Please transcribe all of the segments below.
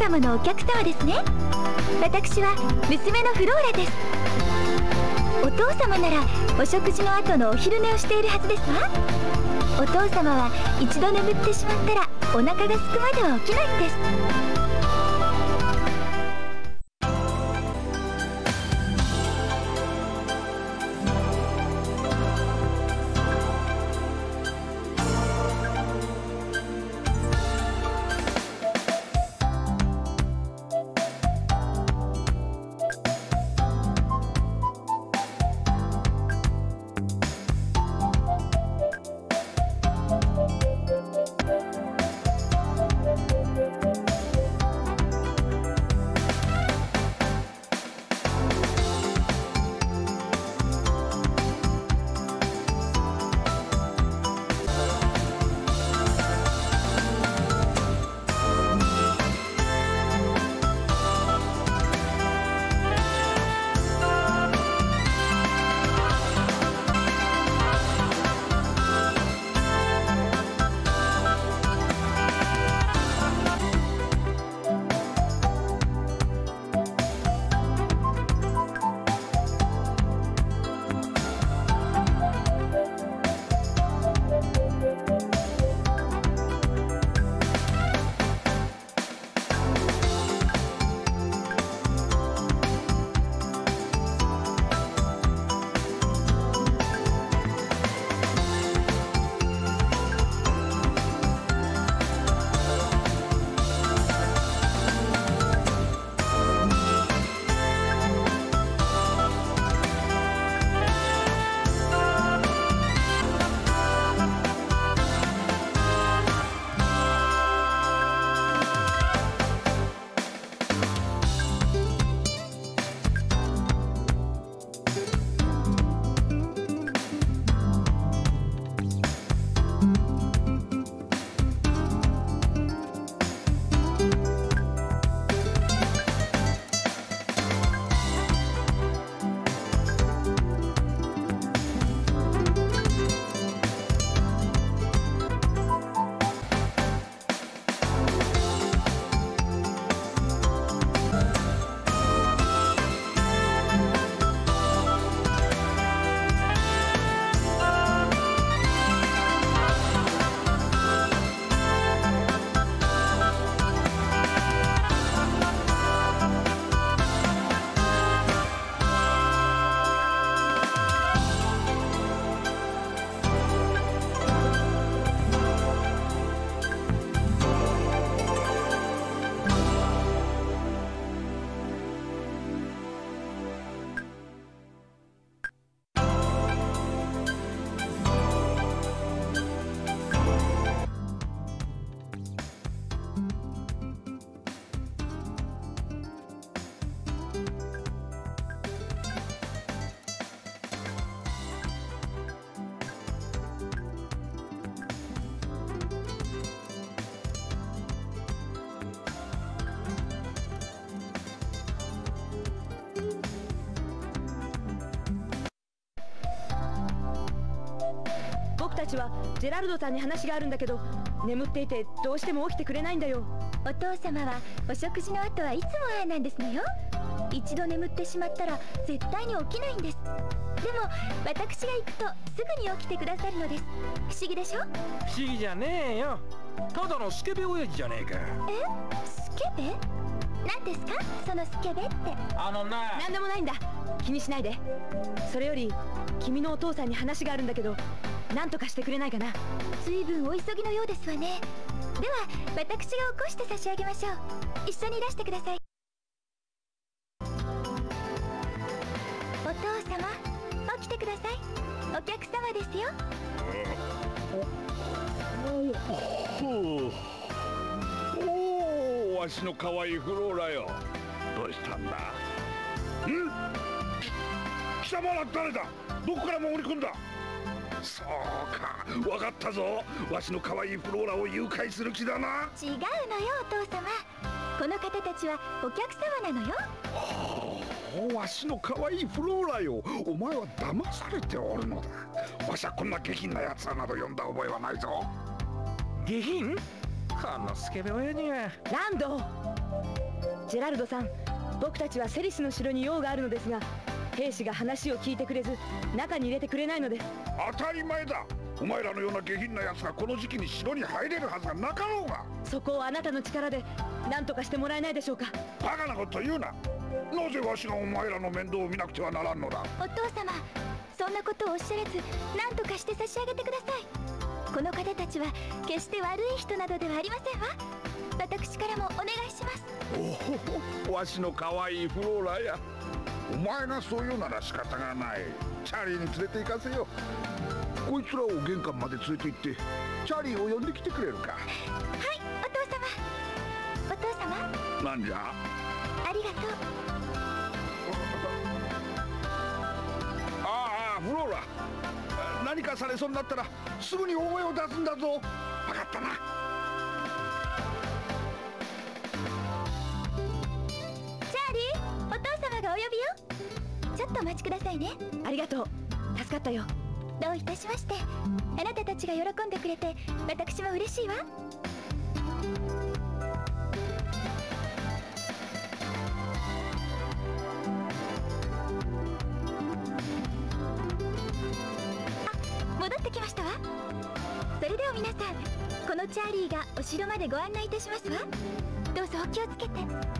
様のお客様ですね。私は娘のフローラです。お父様ならお食事の後のお昼寝をしているはずですわ。お父様は一度眠ってしまったらお腹が空くまでは起きないんです。たちはジェラルドさんに話があるんだけど眠っていてどうしても起きてくれないんだよ。お父様はお食事の後はいつもああなんですのよ。一度眠ってしまったら絶対に起きないんです。でも私が行くとすぐに起きてくださるのです。不思議でしょ？不思議じゃねえよ。ただのスケベ親父じゃねえかえ？スケベ？何ですか？そのスケベって。あのな。何でもないんだ気にしないで。それより君のお父さんに話があるんだけど何とかしてくれないかな。随分お急ぎのようですわね。では私が起こして差し上げましょう。一緒にいらしてください。お父様起きてください。お客様ですよ。おおわしの可愛いフローラよどうしたんだん貴様ら誰だ？どこから潜り込んだ。そうか。分かったぞ。わしの可愛いフローラを誘拐する気だな。違うのよお父様。この方たちはお客様なのよ。おわしの可愛いフローラよ。お前は騙されておるのだ。わしはこんな下品な奴らなど呼んだ覚えはないぞ。下品？このスケベ親にはランドジェラルドさん僕たちはセリスの城に用があるのですが兵士が話を聞いてくれず中に入れてくれないので。す当たり前だ。お前らのような下品な奴がこの時期に城に入れるはずがなかろうが。そこをあなたの力で何とかしてもらえないでしょうか。バカなこと言うな。なぜわしがお前らの面倒を見なくてはならんのだ。お父様そんなことをおっしゃらず何とかして差し上げてください。この方たちは決して悪い人などではありませんわ。私からもお願いします。おおわしの可愛いフローラやお前がそう言うなら仕方がない。チャーリーに連れて行かせよう。こいつらを玄関まで連れて行ってチャーリーを呼んできてくれるか。はいお父様。お父様。なんじゃ？ありがとう。ああフローラ。何かされそうになったらすぐに大声を出すんだぞ。分かったなお待ちくださいね。ありがとう。助かったよ。どういたしまして。あなたたちが喜んでくれて私も嬉しいわ。あ戻ってきましたわ。それでは皆さんこのチャーリーがお城までご案内いたしますわ。どうぞお気をつけて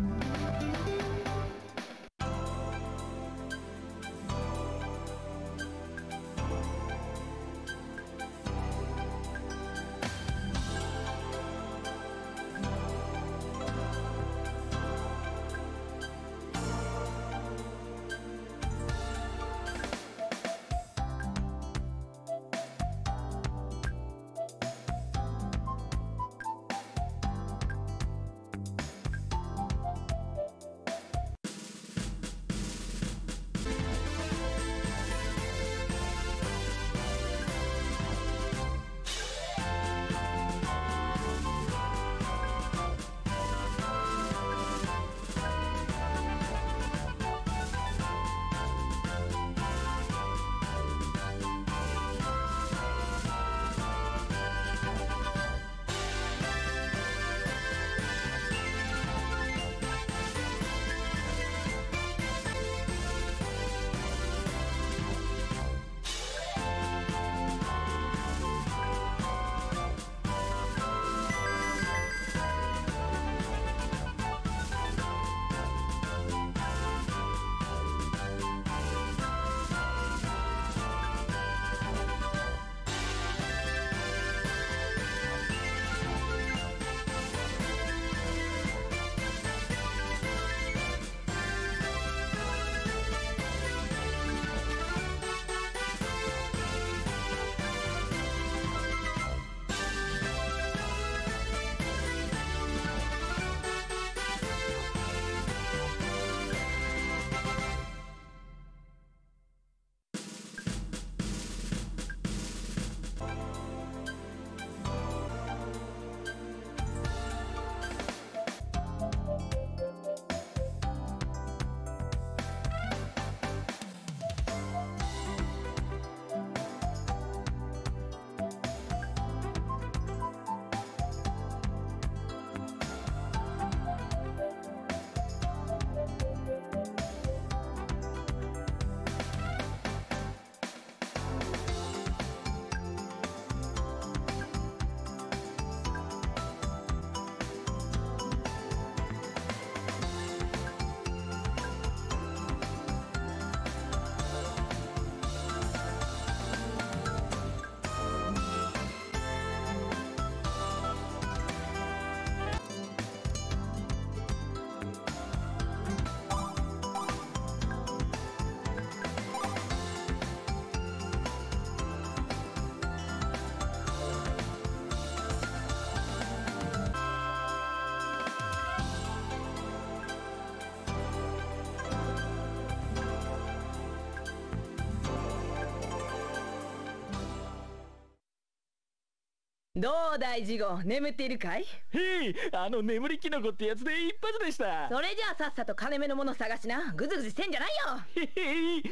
どうだいジゴ眠っているかい？へいあの眠りキノコってやつで一発でした。それじゃあさっさと金目のもの探しな。ぐずぐずしてんじゃないよ。へへい。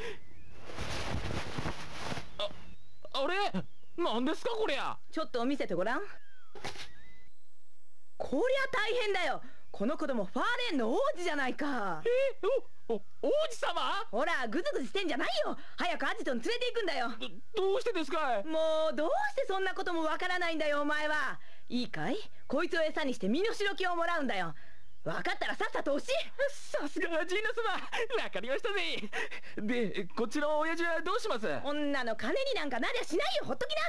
ああれ？何ですかこりゃ？ちょっと見せてごらん。こりゃ大変だよこの子供ファーレンの王子じゃないか。えおお王子様？ほらグズグズしてんじゃないよ。早くアジトに連れて行くんだよ。どどうしてですか？いもうどうしてそんなこともわからないんだよお前は。いいかい？こいつを餌にして身代金をもらうんだよ。分かったらさっさと押しさすがジーナ様。わかりましたぜ。でこっちの親父はどうします？女の金になんかなりゃしないよ。ほっときな。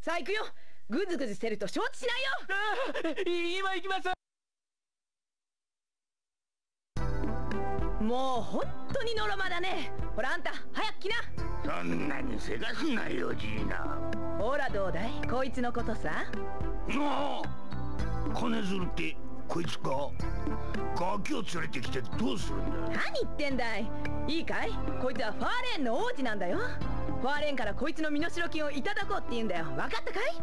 さあ行くよ。グズグズしてると承知しないよ。今行きますもう本当にのろまだね。ほらあんた早く来な。そんなにせかすなよジーナ。ほらどうだい？こいつのことさ。なあ金づるってこいつか？ガキを連れてきてどうするんだ何言ってんだい？いいかい？こいつはファーレーンの王子なんだよ。ファーレーンからこいつの身代金をいただこうって言うんだよ。分かったかい？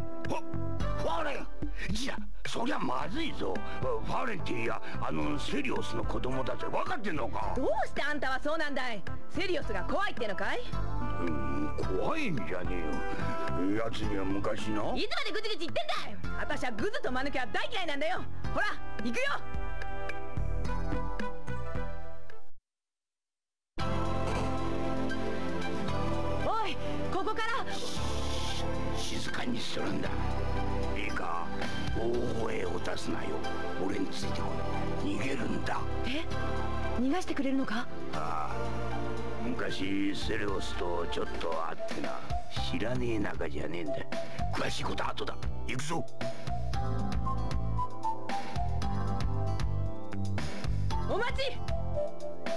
ファーレンじゃそりゃまずいぞ。ファーレンっていやあのセリオスの子供だって分かってんのか？どうしてあんたはそうなんだい？セリオスが怖いってのかい？うん怖いんじゃねえよ。奴には昔ないつまでぐちぐち言ってんだい？私はグズとマヌケは大嫌いなんだよ。ほら行くよ！おいここから。静かにするんだ大声を出すなよ。俺についてこい。逃げるんだ。え？逃がしてくれるのか？ああ。昔セレオスとちょっと会ってな。知らねえ仲じゃねえんだ。詳しいことは後だ。行くぞ。お待ち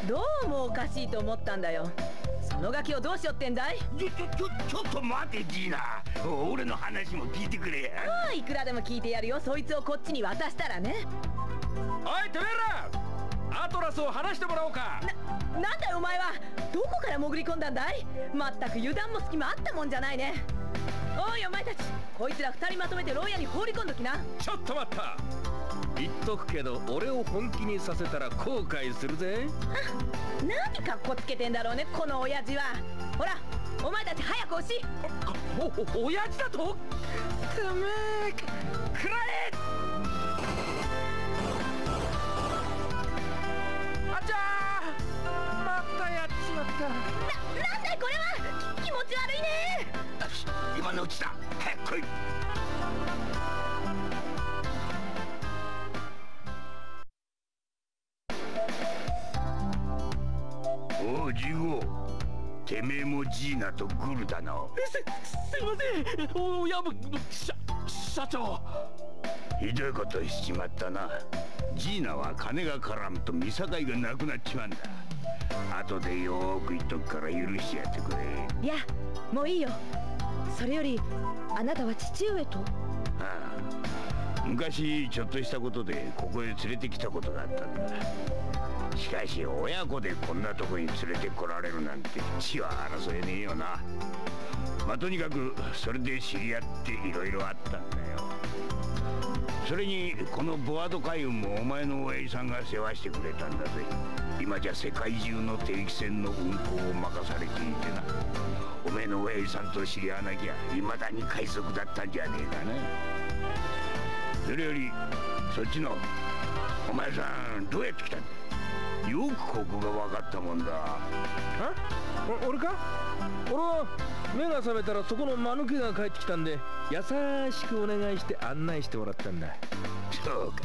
どうもおかしいと思ったんだよ。そのガキをどうしようってんだい？ちょちょちょちょっと待てジーナ。俺の話も聞いてくれや。ああいくらでも聞いてやるよ。そいつをこっちに渡したらね。おいてめえら！アトラスを話してもらおうか。ななんだよお前は。どこから潜り込んだんだい？まったく油断も隙もあったもんじゃないねおいお前たち。こいつら二人まとめて牢屋に放り込んどきな。ちょっと待った。言っとくけど俺を本気にさせたら後悔するぜ。何かっこつけてんだろうねこの親父は。ほらお前たち早く押し。おお親父だと？てめえく。らえ！あちゃー。またやっちまった。ななんだいこれはち悪いね。よし今のうちだ。早く来い。おうジゴてめえもジーナとグルだな。すすいません。おやぶ社社長ひどいことしちまったな。ジーナは金が絡むと見境がなくなっちまうんだ。後でよーく言っとくから許してやってくれ。いやもういいよ。それよりあなたは父上と？ああ。昔ちょっとしたことでここへ連れてきたことがあったんだ。しかし親子でこんなとこに連れてこられるなんて血は争えねえよな。まあとにかくそれで知り合っていろいろあったんだよそれにこのボワード海運もお前の親父さんが世話してくれたんだぜ。今じゃ世界中の定期船の運航を任されていてな。おめえの親父さんと知り合わなきゃいまだに海賊だったんじゃねえかな。それよりそっちのお前さんどうやって来たんだ？よくここが分かったもんだ。お俺か？俺は目が覚めたらそこの間抜けが帰ってきたんで優しくお願いして案内してもらったんだ。そうか。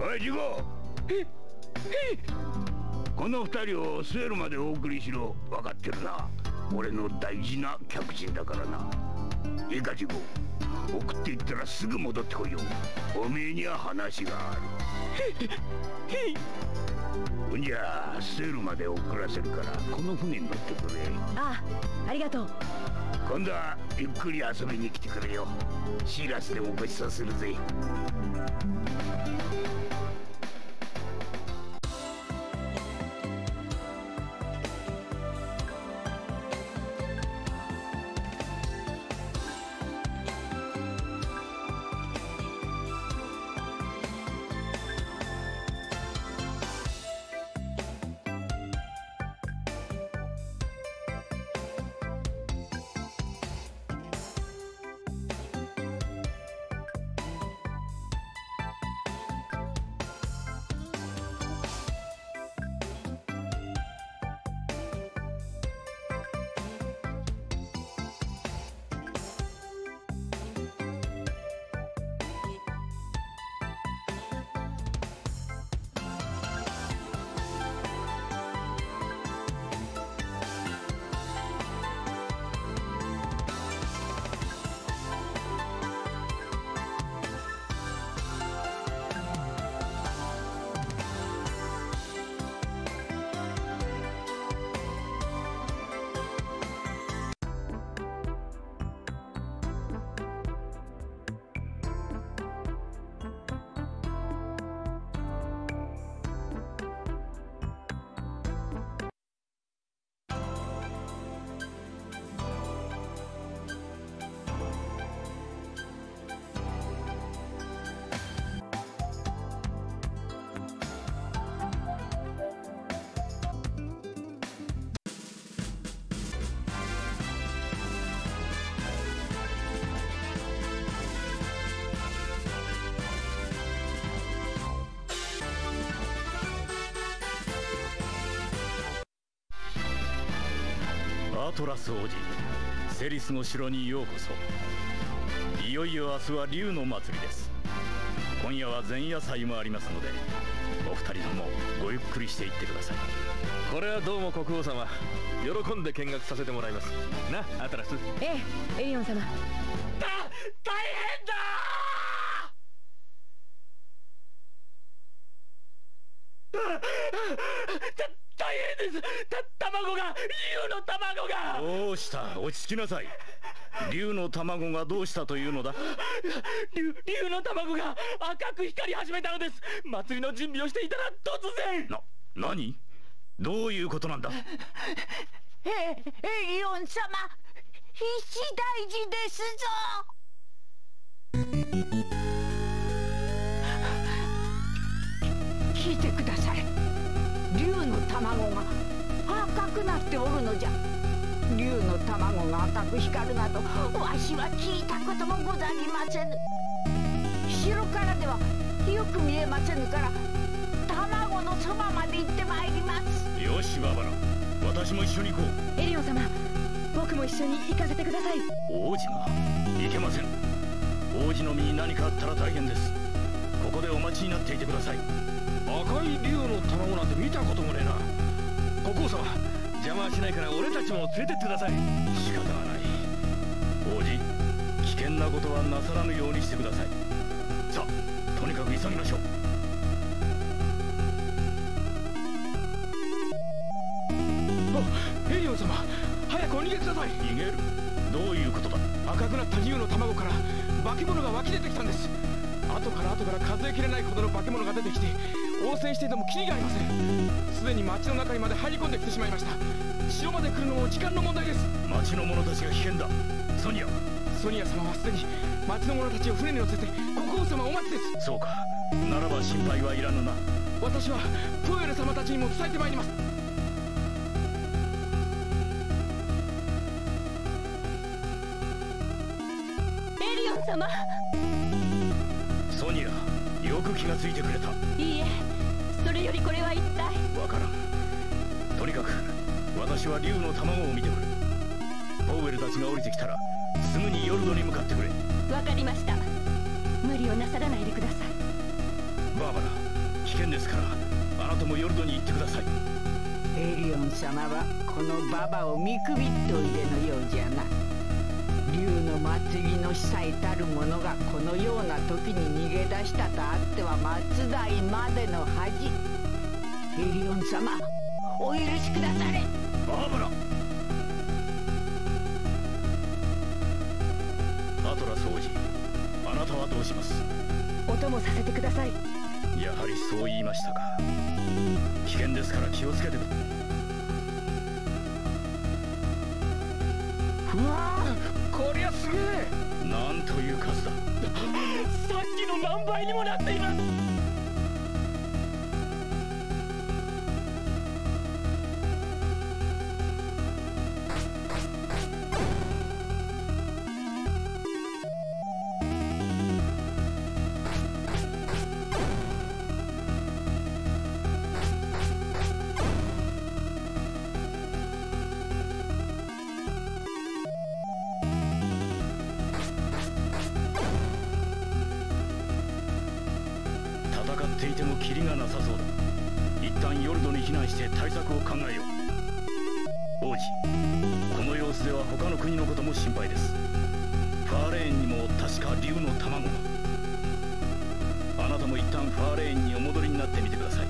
おいジゴ。ええこの二人をスエルまでお送りしろ。分かってるな。俺の大事な客人だからな。いいかジゴ。送っていったらすぐ戻ってこいよ。おめえには話がある。ほんじゃスエルまで送らせるからこの船に乗ってくれ。ああありがとう。今度はゆっくり遊びに来てくれよ。シーラスでもごちそうするぜトラス王子セリスの城にようこそ。いよいよ明日は竜の祭りです。今夜は前夜祭もありますのでお二人ともごゆっくりしていってください。これはどうも国王様。喜んで見学させてもらいます。なアトラス。ええエリオン様。だ大変だ大変ですた卵が竜の卵がどうした？落ち着きなさい。竜の卵がどうしたというのだ？竜竜の卵が赤く光り始めたのです。祭りの準備をしていたら突然。な何？どういうことなんだ？えエリオン様必死大事ですぞ。聞いてください。竜の卵が赤くなっておるのじゃ竜の卵が赤く光るなどわしは聞いたこともござりませぬ城からではよく見えませぬから卵のそばまで行ってまいります。よしババラ私も一緒に行こうエリオン様僕も一緒に行かせてください王子がいけません王子の身に何かあったら大変です。ここでお待ちになっていてください。赤い竜の卵なんて見たこともねえな。国王様。邪魔はしないから俺たちも連れてってください。仕方がない。王子危険なことはなさらぬようにしてください。さあとにかく急ぎましょう。おエリオン様早くお逃げください。逃げる。どういうことだ。赤くなった竜の卵から化け物が湧き出てきたんです。後から後から数えきれないほどの化け物が出てきて応戦していてもキリがありません。すでに町の中にまで入り込んできてしまいました。城まで来るのも時間の問題です。町の者たちが危険だ。ソニア。ソニア様はすでに町の者たちを船に乗せて国王様お待ちです。そうか。ならば心配はいらぬな。私はポエル様たちにも伝えてまいります。エリオン様。ソニアよく気がついてくれた。いいえそれよりこれは一体？わからん。とにかく私は竜の卵を見てくる。ポウエルたちが降りてきたらすぐにヨルドに向かってくれ。わかりました。無理をなさらないでください。バーバラ危険ですからあなたもヨルドに行ってください。エリオン様はこのババを見くびっておいでのようじゃな。竜の祭りの司祭たる者がこのような時に逃げ出したとあっては松代までの恥。エリオン様お許しくだされ。バーバラ。アトラス王子あなたはどうします？お供させてください。やはりそう言いましたか。危険ですから気をつけてくうわこりゃすげえ。なんという数だ 何倍にもなっています。いてもキリがなさそうだ。一旦ヨルドに避難して対策を考えよう。王子この様子では他の国のことも心配です。ファーレーンにも確か竜の卵が。あなたも一旦ファーレーンにお戻りになってみてください。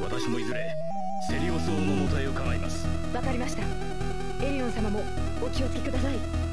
私もいずれセリオス王のもとへ伺います。わかりました。エリオン様もお気をつけください。